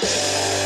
Yeah.